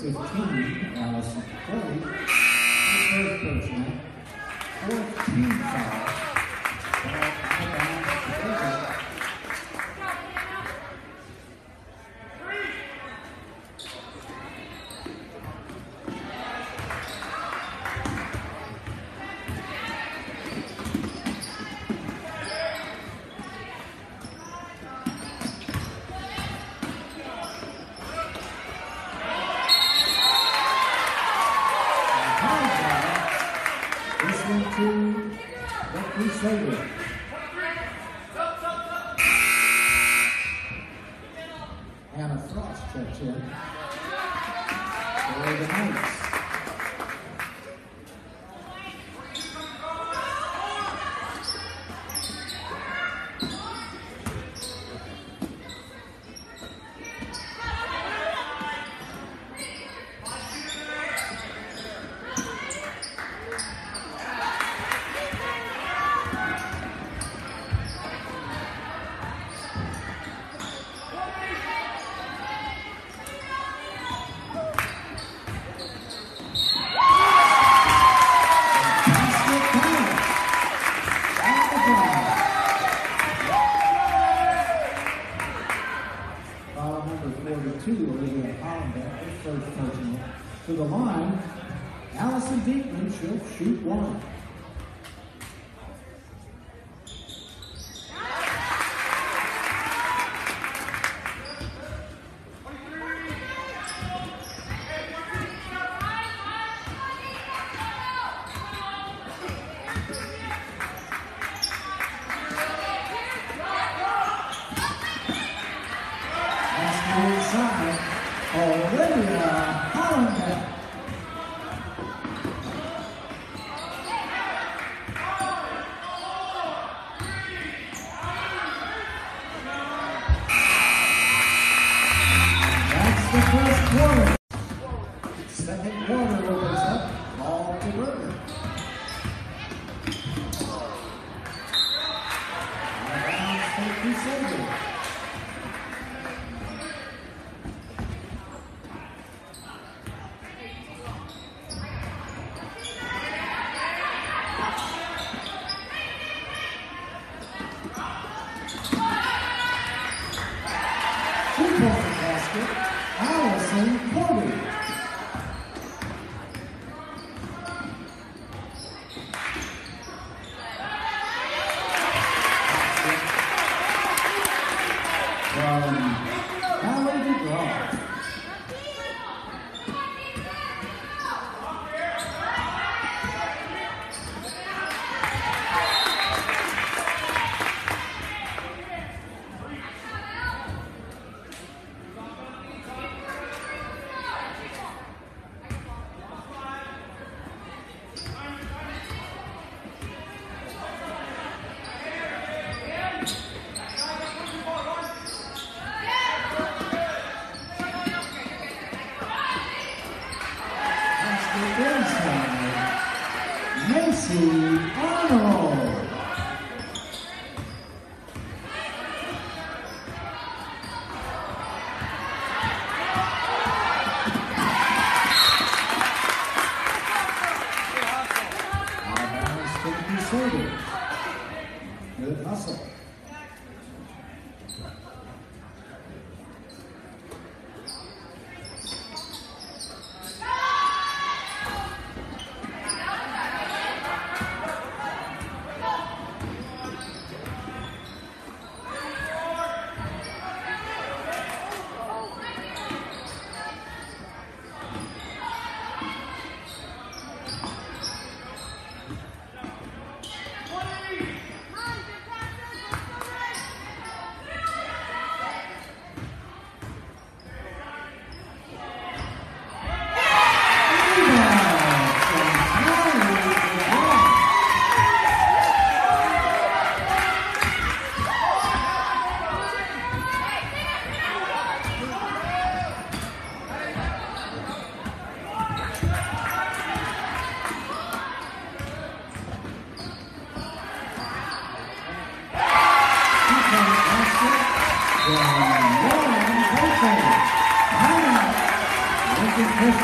15, Allison Clay. Her Third personal. Diekman, she'll shoot one.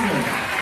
Mình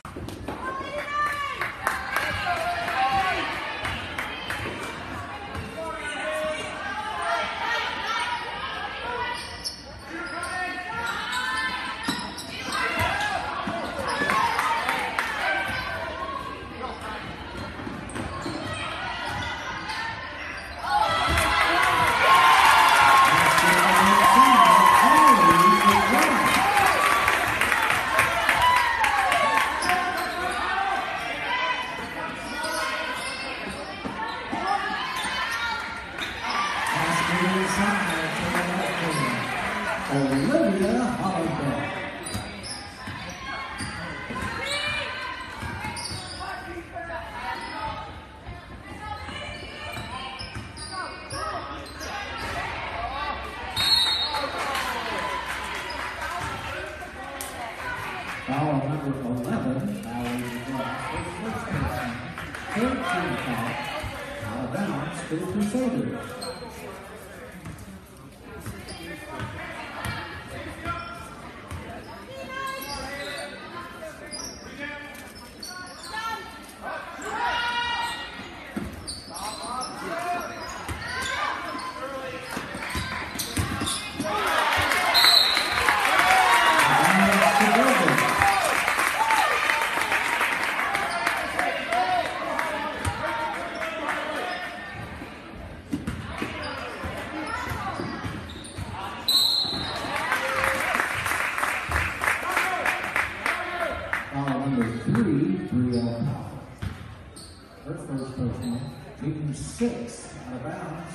Foul number three, Brielle Powell. Uh, Her first personal, taking six out of bounds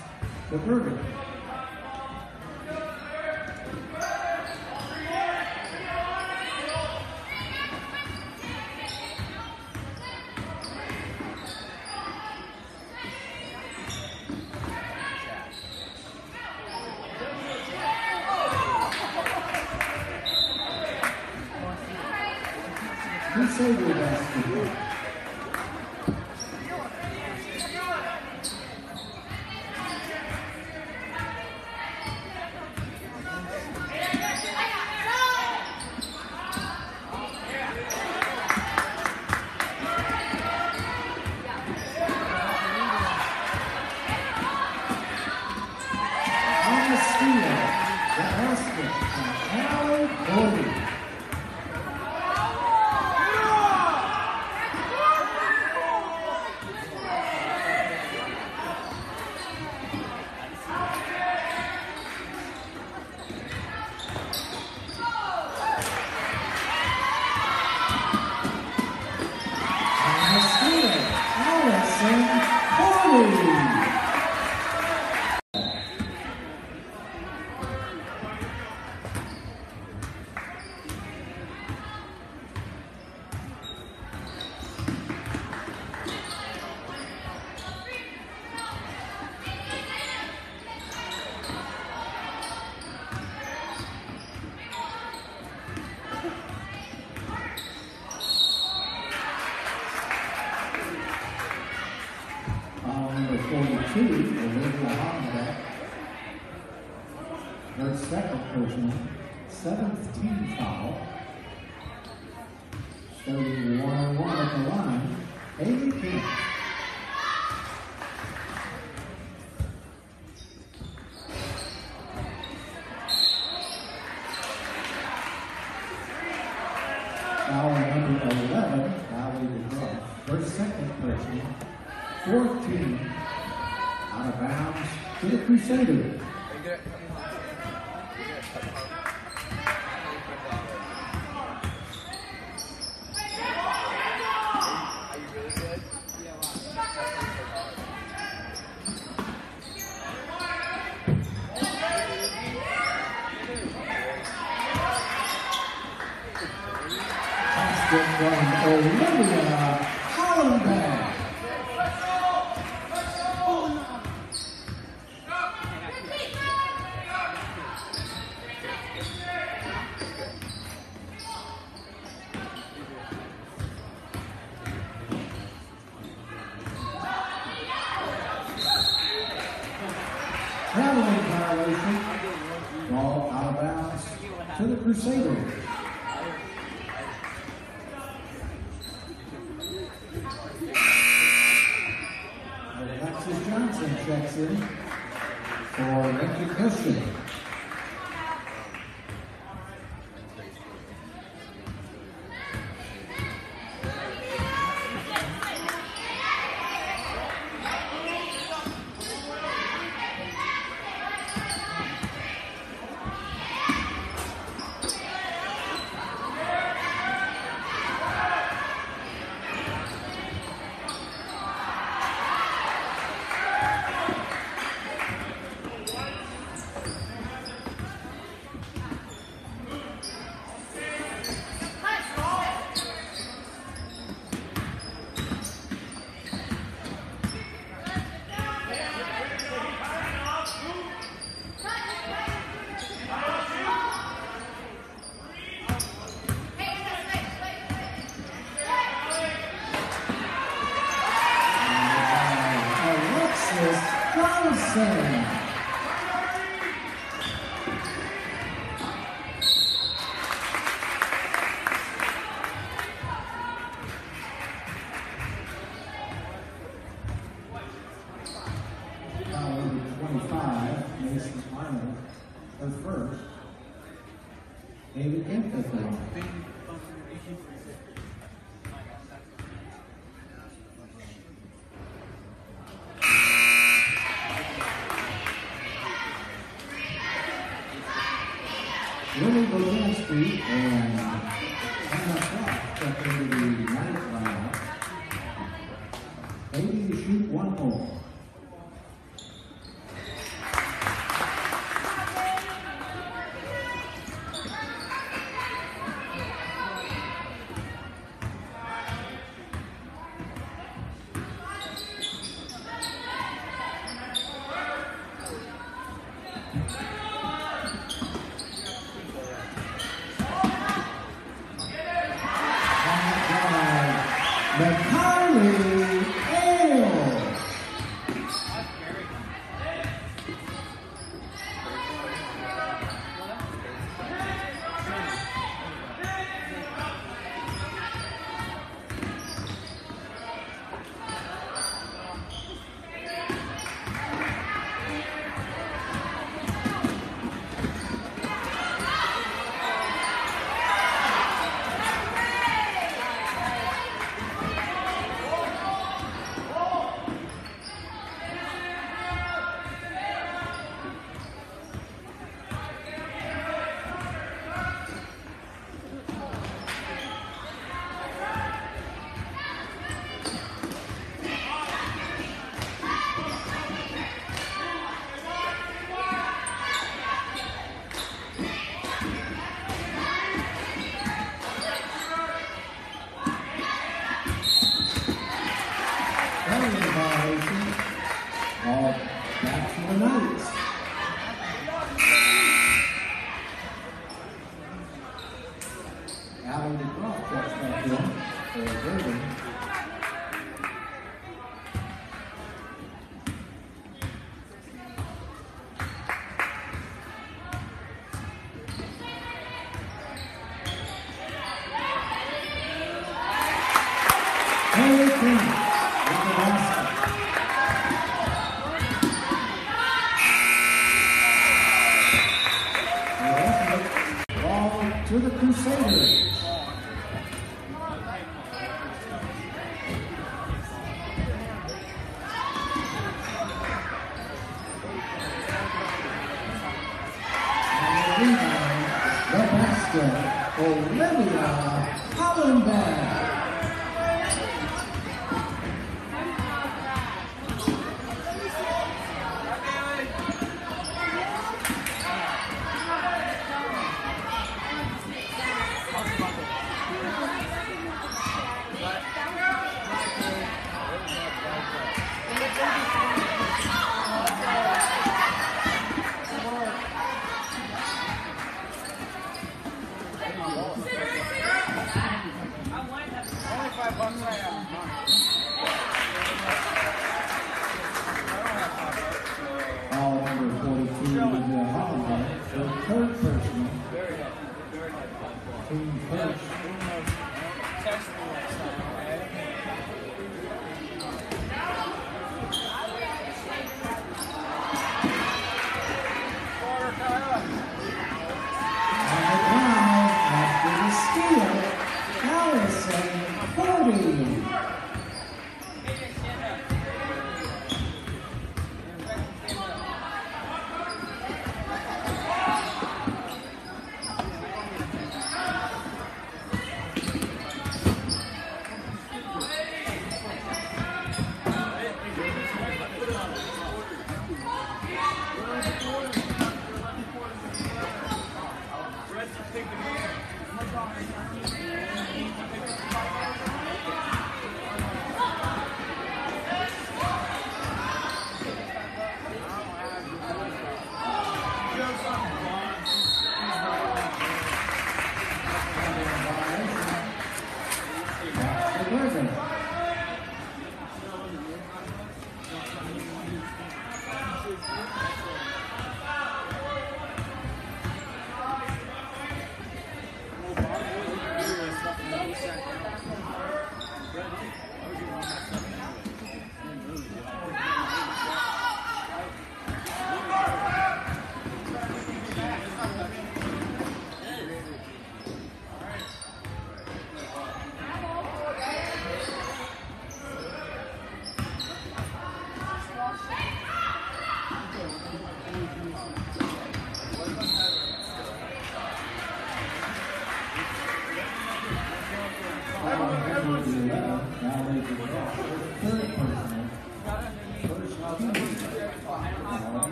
to Bergan. their second personal, seventh team foul. 31-1 at the line, Haley Camp.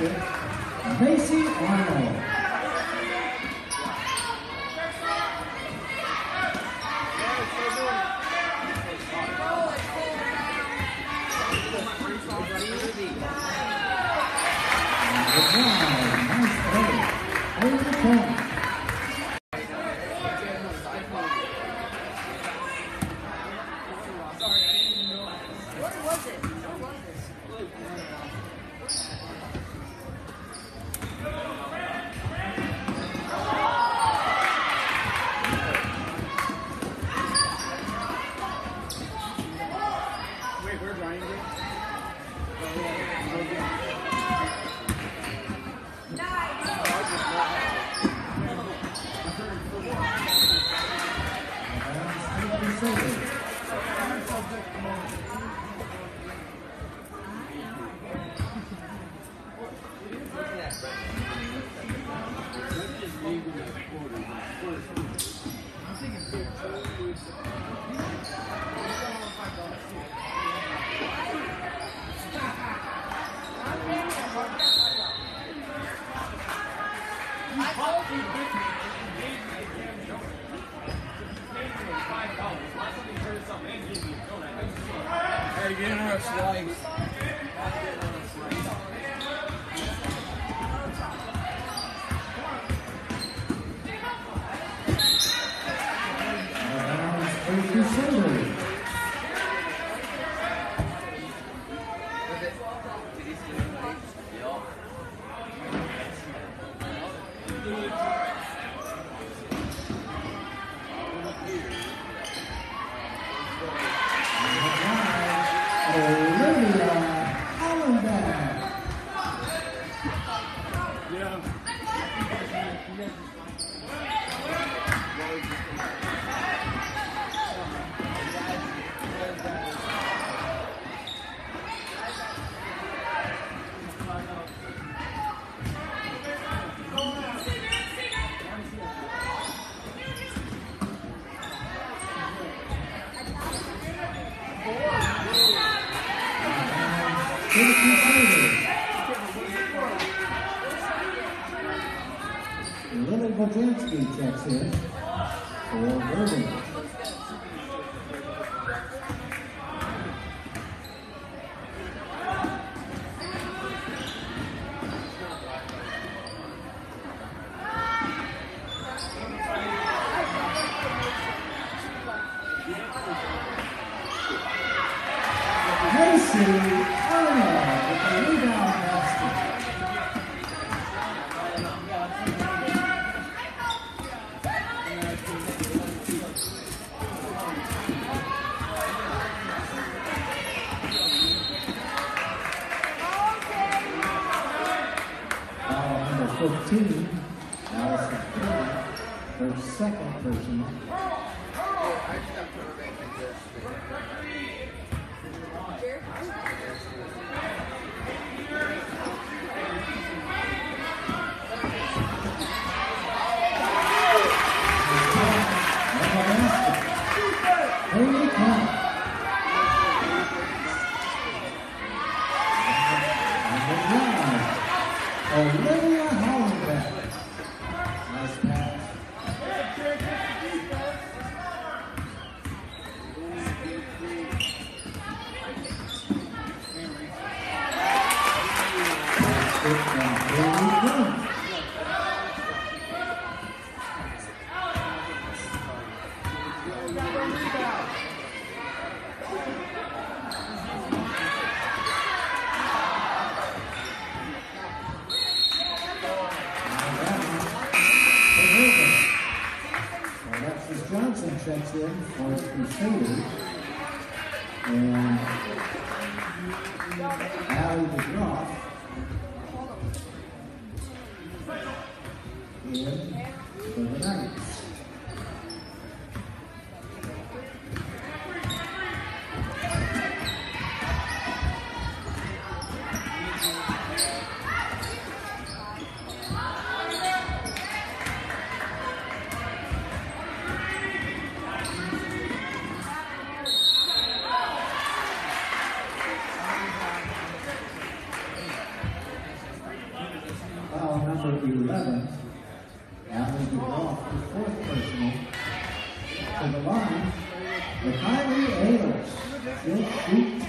Macy Arnold.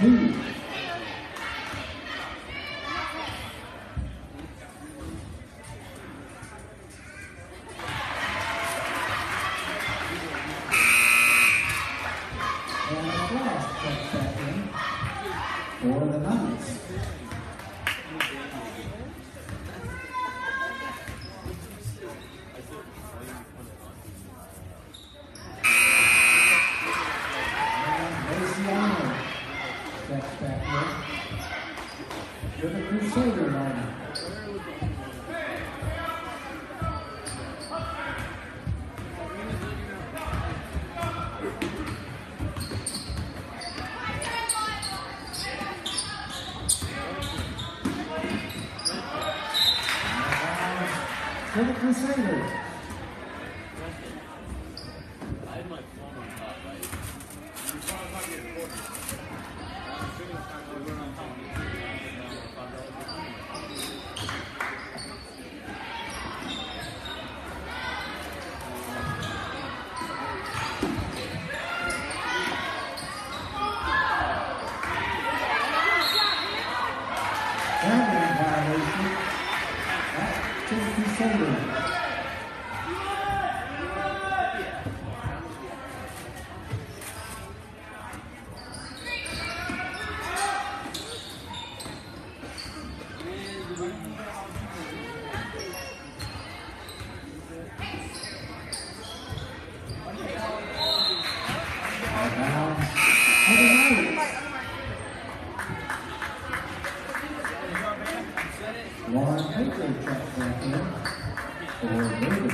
Shoot for David.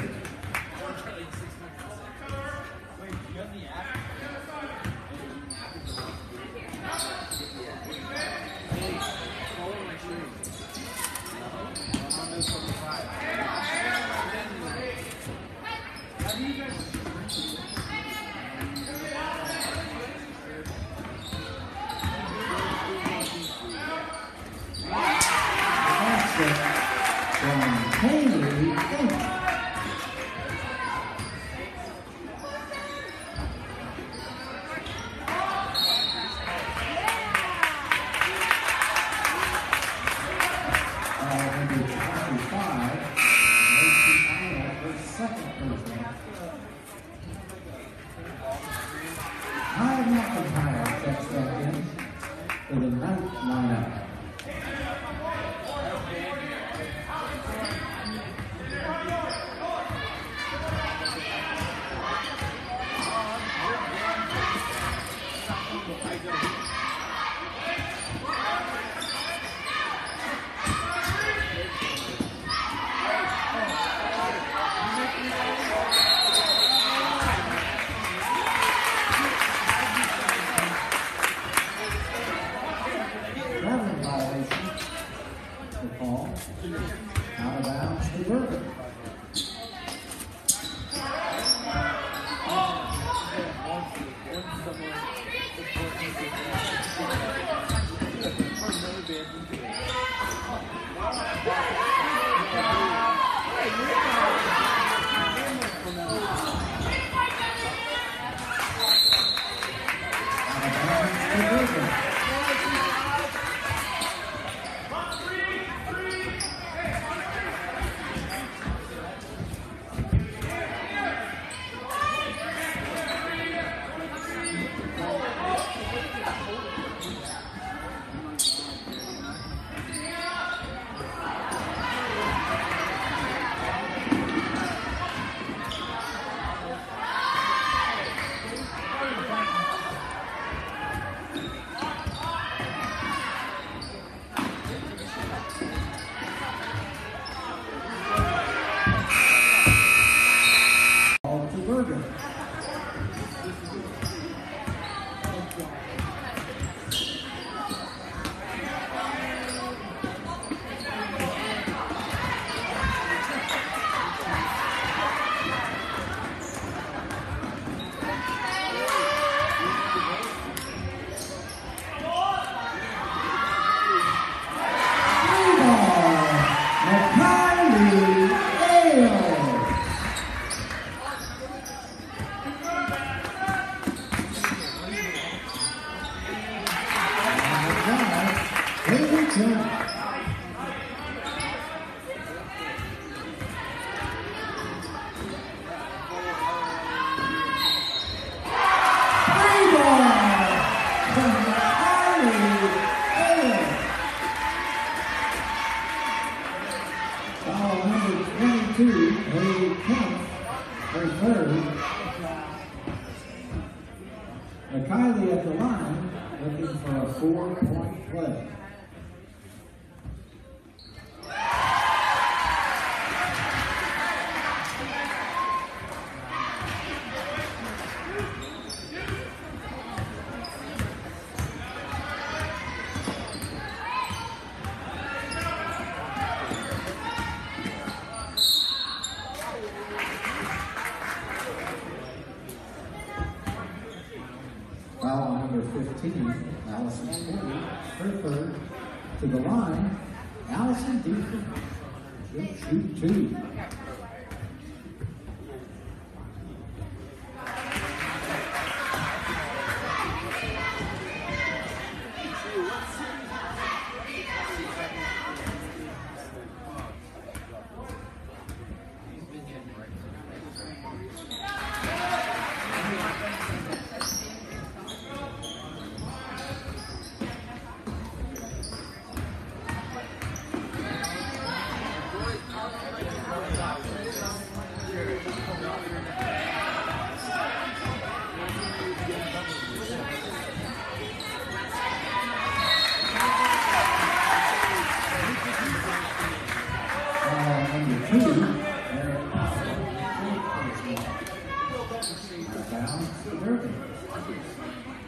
Down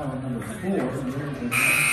Number four.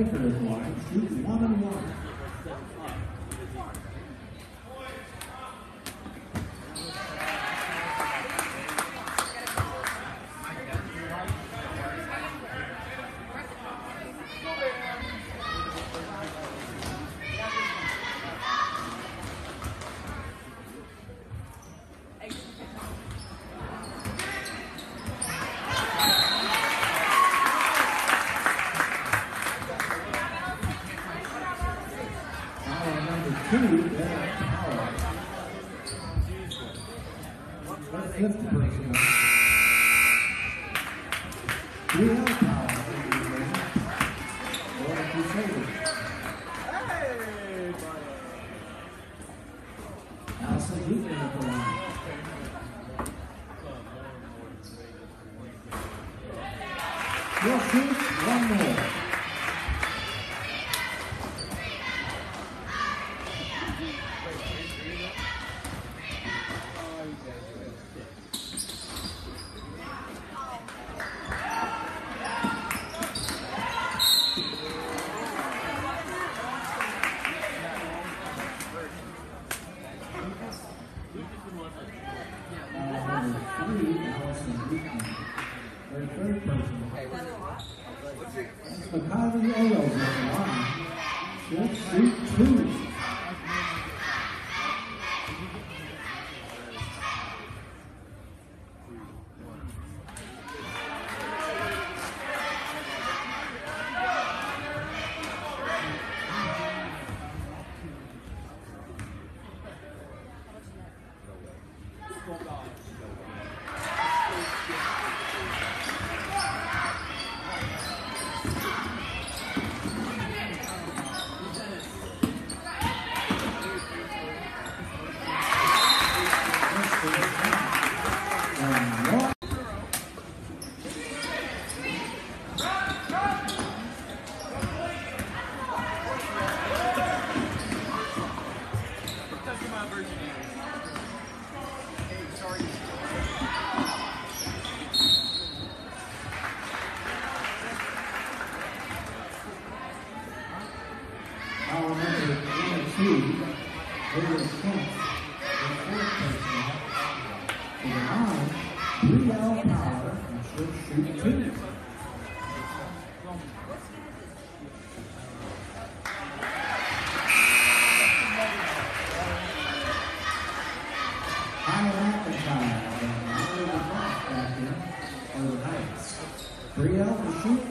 Lauren Baker Out to shoot,